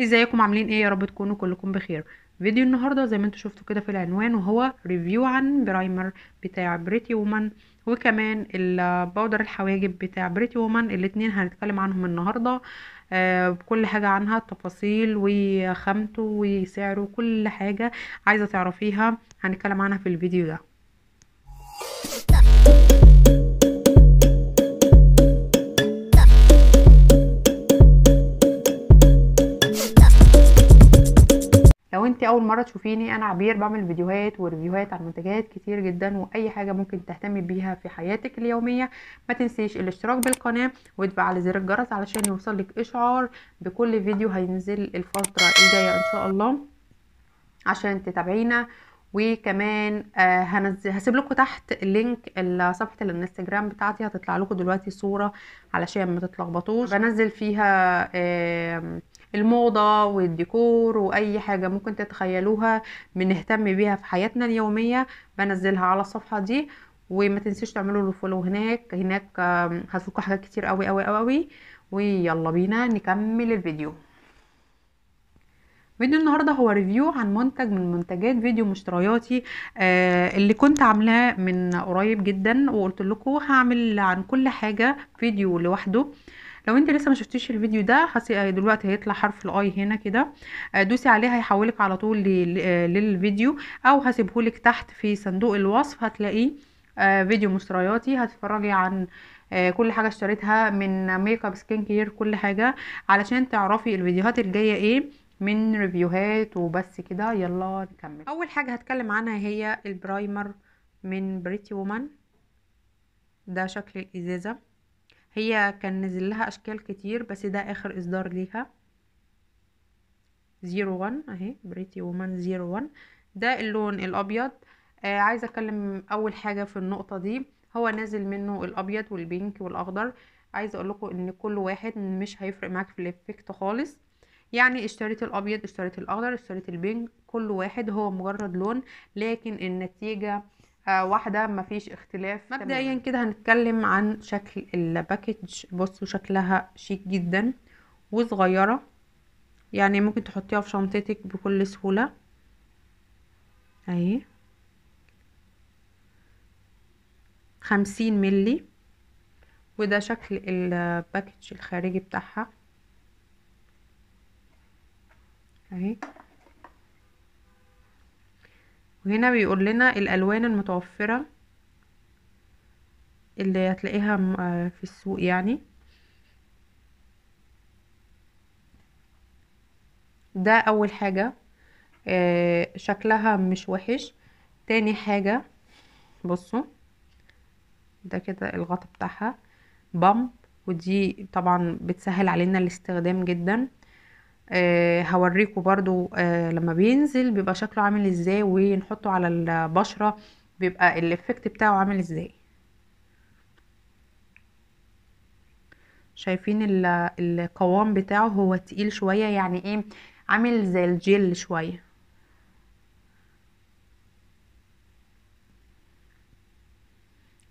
ازيكم؟ عاملين إيه؟ يا رب تكونوا كلكم بخير. فيديو النهارده زي ما أنتم شفتوا كده في العنوان وهو ريفيو عن primer بتاع بريتي وومن وكمان البودر الحواجب بتاع بريتي وومن الاتنين هنتكلم عنهم النهارده. آه بكل حاجة عنها التفاصيل وخامته وسعره وكل حاجة عايزة تعرفيها هنتكلم عنها في الفيديو ده. انت اول مرة تشوفيني أنا عبير بعمل فيديوهات وريفيوهات عن منتجات كتير جدا واي حاجة ممكن تهتمي بيها في حياتك اليومية ما تنسيش الاشتراك بالقناة وتفعلي زر الجرس علشان يوصلك اشعار بكل فيديو هينزل الفترة الجاية إن شاء الله عشان تتابعينا. وكمان آه هنزل هسيب لكم تحت link صفحة الانستجرام بتاعتي هتطلع لكم دلوقتي صورة علشان ما تتلخبطوش. بنزل فيها آه الموضة والديكور وأي حاجة ممكن تتخيلوها بنهتم بيها في حياتنا اليومية بنزلها على الصفحة دي. وما تنسيش تعملوا له follow هناك. هناك هتلاقوا حاجات كتير قوي قوي قوي ويلا بينا نكمل الفيديو. فيديو النهارده هو ريفيو عن منتج من منتجات فيديو مشترياتي آه اللي كنت عاملاه من قريب جدا وقلت لكم هعمل عن كل حاجة فيديو لوحده. لو انت لسه ما شفتيش الفيديو ده دلوقتي هيطلع حرف ال i هنا كده. دوسي عليه هيحولك على طول للفيديو أو هسيبهولك تحت في صندوق الوصف هتلاقيه فيديو مشترياتي هتتفرجي عن كل حاجة اشتريتها من make up skin care كل حاجة علشان تعرفي الفيديوهات الجاية إيه من ريفيوهات وبس كده. يلا نكمل. أول حاجة هتكلم عنها هي ال primer من بريتي وومن ده شكل الإزازة. هي كان نزل لها أشكال كتير بس ده آخر إصدار ليها. zero one أهي بريتي وومن zero one. ده اللون الأبيض. آه عايزة أتكلم أول حاجة في النقطة دي. هو نازل منه الأبيض وال pink والأخضر. عايزة أقول لكم إن كل واحد مش هيفرق معاك في ال effect خالص. يعني اشتريت الأبيض اشتريت الأخضر اشتريت ال pink كل واحد هو مجرد لون. لكن النتيجة واحدة مفيش اختلاف مبدئيا كده هنتكلم عن شكل ال package بصوا شكلها شيك جدا وصغيرة. يعني ممكن تحطيها في شنطتك بكل سهولة. أهي. خمسين ملي وده شكل ال package الخارجي بتاعها. أهي. وهنا بيقول لنا الألوان المتوفرة اللي هتلاقيها في السوق يعني. ده أول حاجة. شكلها مش وحش. تاني حاجة بصوا ده كده الغطا بتاعها. بامب ودي طبعا بتسهل علينا الاستخدام جدا. آه هوريكم برضو آه لما بينزل بيبقى شكله عامل إزاي ونحطه على البشرة بيبقى الإفكت بتاعه عامل إزاي. شايفين القوام بتاعه هو تقيل شوية يعني إيه عامل زي الجل شوية.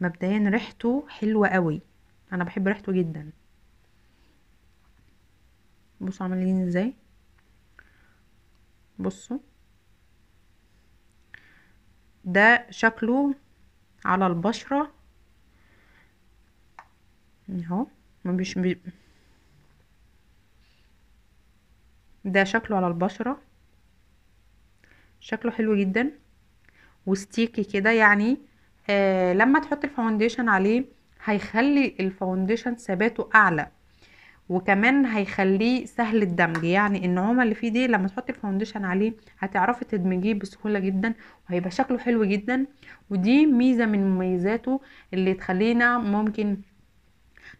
مبدئيا ريحته حلوة قوي. أنا بحب ريحته جدا. بصوا عاملين إزاي. بصوا. ده شكله على البشرة. اهو مش بي... ده شكله على البشرة. شكله حلو جدا وستيكي كده يعني آه لما تحط ال foundation عليه هيخلي ال foundation ثباته أعلى. وكمان هيخليه سهل الدمج. يعني النعومه اللي فيه دي لما تحطي ال foundation عليه هتعرفي تدمجيه بسهولة جدا وهيبقى شكله حلو جدا. ودي ميزة من مميزاته اللي تخلينا ممكن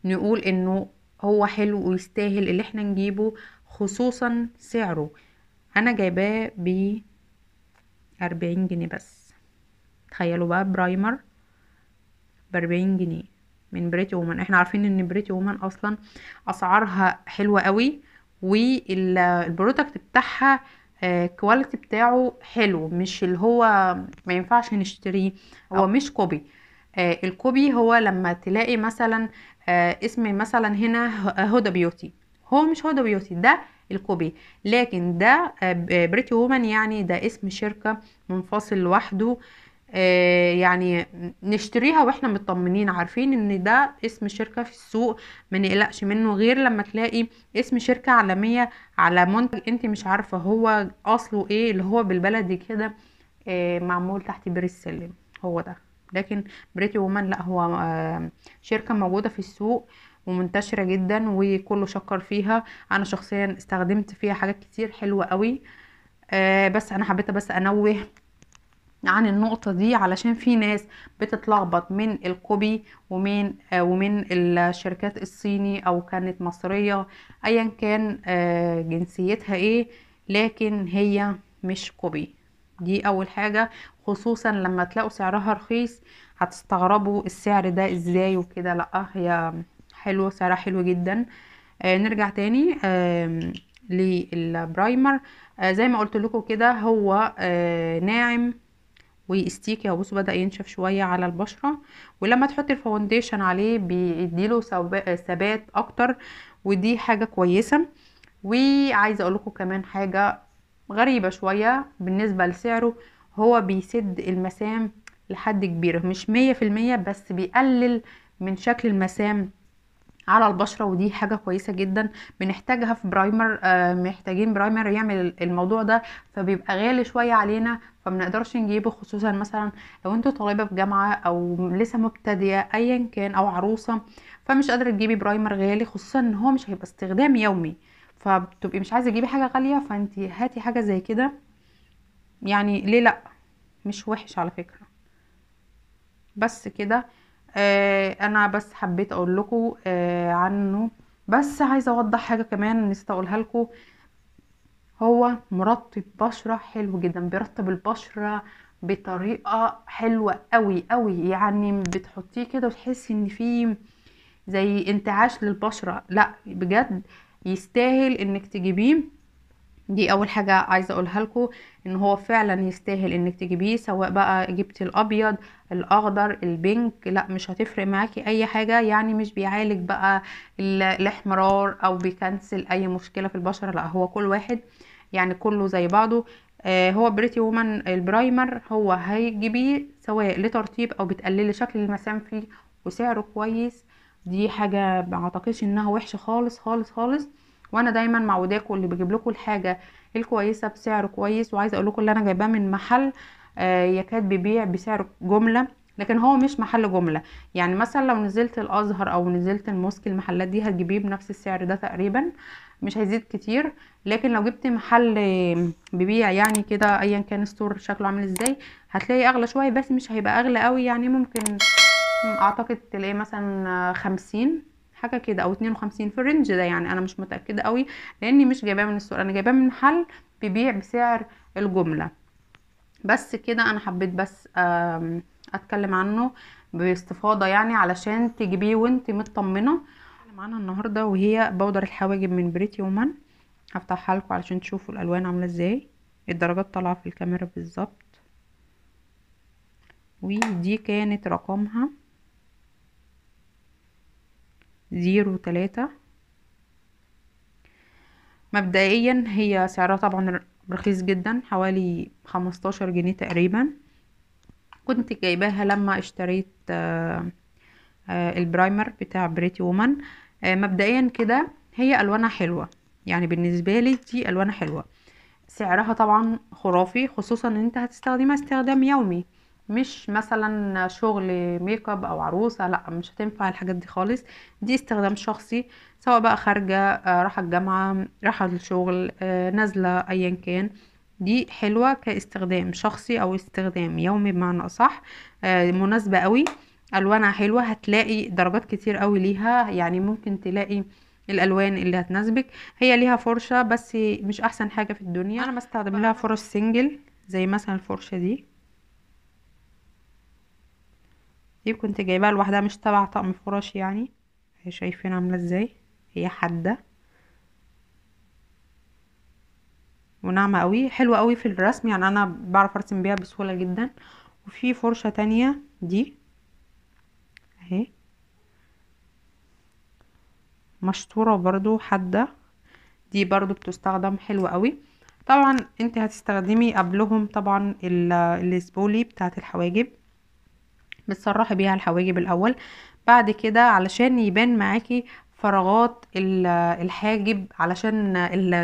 نقول إنه هو حلو ويستاهل اللي إحنا نجيبه خصوصا سعره. أنا جايباه ب 40 جنيه بس. تخيلوا بقى primer ب 40 جنيه. من بريتي وومن إحنا عارفين إن بريتي وومن أصلا أسعارها حلوة قوي وال product بتاعها ال quality بتاعه حلو مش اللي هو ما ينفعش نشتريه. هو مش copy. آه ال copy هو لما تلاقي مثلا آه اسم مثلا هنا هدى بيوتي هو مش هدى بيوتي ده ال copy. لكن ده بريتي وومن يعني ده اسم شركة منفصل لوحده. آه، يعني نشتريها وإحنا مطمنين عارفين إن ده اسم شركة في السوق ما نقلقش منه غير لما تلاقي اسم شركة عالمية على منتج أنت مش عارفة هو أصله إيه اللي هو بالبلدي كده آه، معمول تحت بير السلم هو ده. لكن بريتي وومن لا هو آه، شركة موجودة في السوق ومنتشرة جدا وكله شكر فيها. أنا شخصيا استخدمت فيها حاجات كتير حلوة قوي آه، بس أنا حبيت بس أنوه عن النقطة دي علشان في ناس بتتلخبط من ال copy ومن آه ومن الشركات الصيني أو كانت مصرية ايا كان آه جنسيتها إيه لكن هي مش copy. دي أول حاجة. خصوصا لما تلاقوا سعرها رخيص هتستغربوا السعر ده إزاي وكده. لأ هي حلو سعرها حلو جدا. آه نرجع تاني آه لل primer. آه زي ما قلت لكم كده هو آه ناعم و sticky اهو بصوا بدأ ينشف شوية على البشرة ولما تحطي ال foundation عليه بيديله ثبات أكتر ودي حاجة كويسة. وعايزة أقول لكم كمان حاجة غريبة شوية بالنسبة لسعره هو بيسد المسام لحد كبير مش مية في المية بس بيقلل من شكل المسام على البشرة ودي حاجة كويسة جدا. بنحتاجها في primer آه محتاجين primer يعمل الموضوع ده فبيبقى غالي شوية علينا فمنقدرش نجيبه خصوصا مثلا لو أنتوا طالبة في جامعة أو لسه مبتدية ايا كان أو عروسة فمش قادرة تجيبي primer غالي خصوصا إن هو مش هيبقى استخدام يومي. فبتبقي مش عايزة تجيبي حاجة غالية فانتي هاتي حاجة زي كده. يعني ليه لأ؟ مش وحش على فكرة. بس كده. آه أنا بس حبيت أقول لكم آه عنه. بس عايزة أوضح حاجة كمان نسيت أقولها لكم. هو مرطب بشرة حلو جدا بيرطب البشرة بطريقة حلوة قوي قوي يعني بتحطيه كده وتحسي إن فيه زي انتعاش للبشرة. لا بجد يستاهل إنك تجيبيه. دي أول حاجة عايزة أقولها لكم إن هو فعلا يستاهل إنك تجيبيه سواء بقى جبتي الأبيض الأخضر ال pink لأ مش هتفرق معاكي أي حاجة يعني مش بيعالج بقى الإحمرار أو بي cancel أي مشكلة في البشرة لأ هو كل واحد يعني كله زي بعضه. آه هو Pretty Woman ال primer هو هيجيبيه سواء لترطيب أو بتقللي شكل المسام فيه وسعره كويس. دي حاجة ما أعتقدش إنها وحشة خالص خالص خالص. وأنا دايما معوداكم اللي بجيب لكم الحاجة الكويسة بسعر كويس وعايزة أقول لكم اللي أنا جايباه من محل آه يكاد بيبيع بسعر جملة لكن هو مش محل جملة. يعني مثلا لو نزلت الأزهر أو نزلت الموسك المحلات دي هتجيبيه بنفس السعر ده تقريبا مش هيزيد كتير. لكن لو جبت محل بيبيع يعني كده ايا كان ستور شكله عامل إزاي هتلاقي أغلى شوية بس مش هيبقى أغلى قوي يعني ممكن أعتقد تلاقيه مثلا خمسين. حاجة كده أو 52 في ال range ده يعني أنا مش متأكدة قوي لأني مش جايباه من السوق أنا جايباه من محل بيبيع بسعر الجملة. بس كده أنا حبيت بس أتكلم عنه باستفاضة يعني علشان تجيبيه وأنت مطمنة. معانا النهارده وهي powder الحواجب من Pretty Woman هفتحها لكم علشان تشوفوا الألوان عاملة إزاي. الدرجات طالعة في الكاميرا بالظبط. ودي كانت رقمها. zero تلاتة. مبدئيا هي سعرها طبعا رخيص جدا حوالي خمستاشر جنيه تقريبا. كنت جايباها لما اشتريت آه آه ال primer بتاع Pretty Woman. آه مبدئيا كده هي ألوانها حلوة. يعني بالنسبة لي دي ألوانها حلوة. سعرها طبعا خرافي خصوصا إن أنت هتستخدمها استخدام يومي. مش مثلا شغل make up أو عروسة لأ مش هتنفع الحاجات دي خالص. دي استخدام شخصي سواء بقى خارجة رايحه الجامعة رايحه الشغل نازلة ايا كان. دي حلوة كاستخدام شخصي أو استخدام يومي بمعنى أصح مناسبة قوي. ألوانها حلوة هتلاقي درجات كتير قوي ليها. يعني ممكن تلاقي الألوان اللي هتناسبك. هي ليها فرشة بس مش أحسن حاجة في الدنيا. أنا بستخدم لها فرش سنجل زي مثلا الفرشة دي. دي كنت جايباها لوحدها مش تبع طقم فرش يعني. هي شايفين عاملة إزاي؟ هي حادة. وناعمة قوي حلوة قوي في الرسم يعني أنا بعرف أرسم بيها بسهولة جدا. وفي فرشة تانية دي أهي. مشطورة برضو حادة. دي برضو بتستخدم حلو قوي. طبعا انت هتستخدمي قبلهم طبعا ال- السبولي بتاعت الحواجب. بتسرحي بيها الحواجب الأول. بعد كده علشان يبان معاكي فراغات ال- الحاجب علشان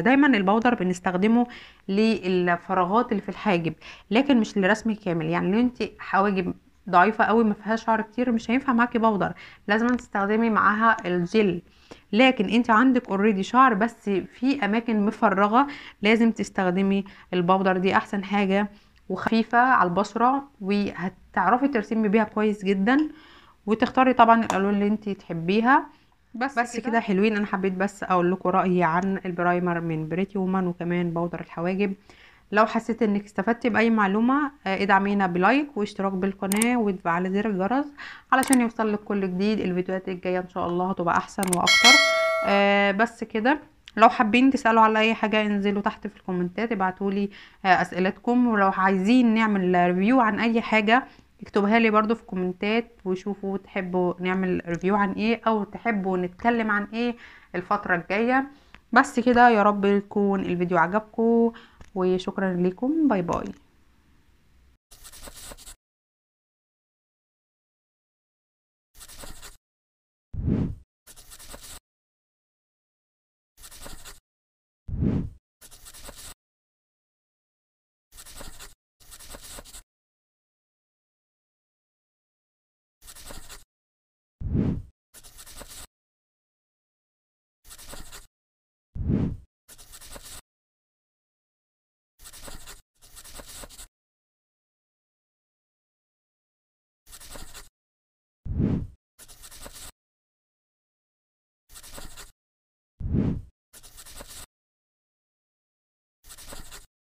دايما البودر بنستخدمه للفراغات اللي في الحاجب لكن مش لرسم كامل. يعني لو انت حواجب ضعيفة قوي ما فيهاش شعر كتير مش هينفع معاكي powder. لازم تستخدمي معاها الجل. لكن انت عندك already شعر بس في أماكن مفرغة لازم تستخدمي ال powder. دي أحسن حاجة. وخفيفة على البشرة وهتعرفي ترسمي بيها كويس جدا وتختاري طبعا الألوان اللي انت تحبيها. بس, بس كده. حلوين. أنا حبيت بس أقول لكم رأيي عن ال primer من Pretty Woman وكمان powder الحواجب. لو حسيت إنك استفدتي بأي معلومة آه، ادعمينا ب like واشتراك بالقناة وتفعلي زر الجرس علشان يوصل لك كل جديد. الفيديوهات الجاية إن شاء الله هتبقى أحسن وأكتر. آه، بس كده. لو حابين تسألوا على أي حاجة انزلوا تحت في الكومنتات ابعتولي آه، أسئلتكم. ولو عايزين نعمل review عن أي حاجة اكتبها لي برضو في كومنتات وشوفوا تحبوا نعمل review عن إيه أو تحبوا نتكلم عن إيه الفترة الجاية. بس كده يا رب يكون الفيديو عجبكم وشكرا لكم باي باي.